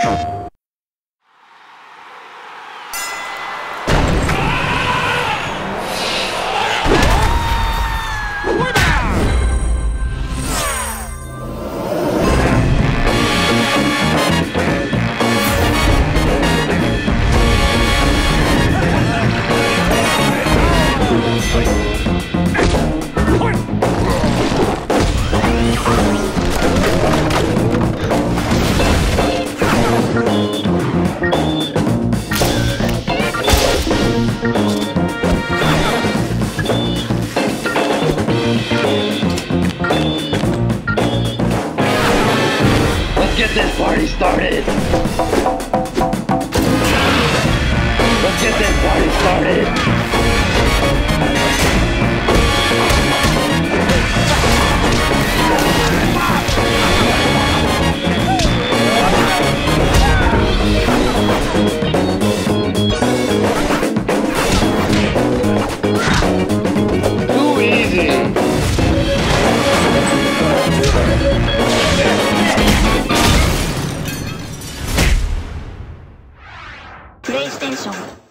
Let's get this party started. Let's get this party started. プレイステーション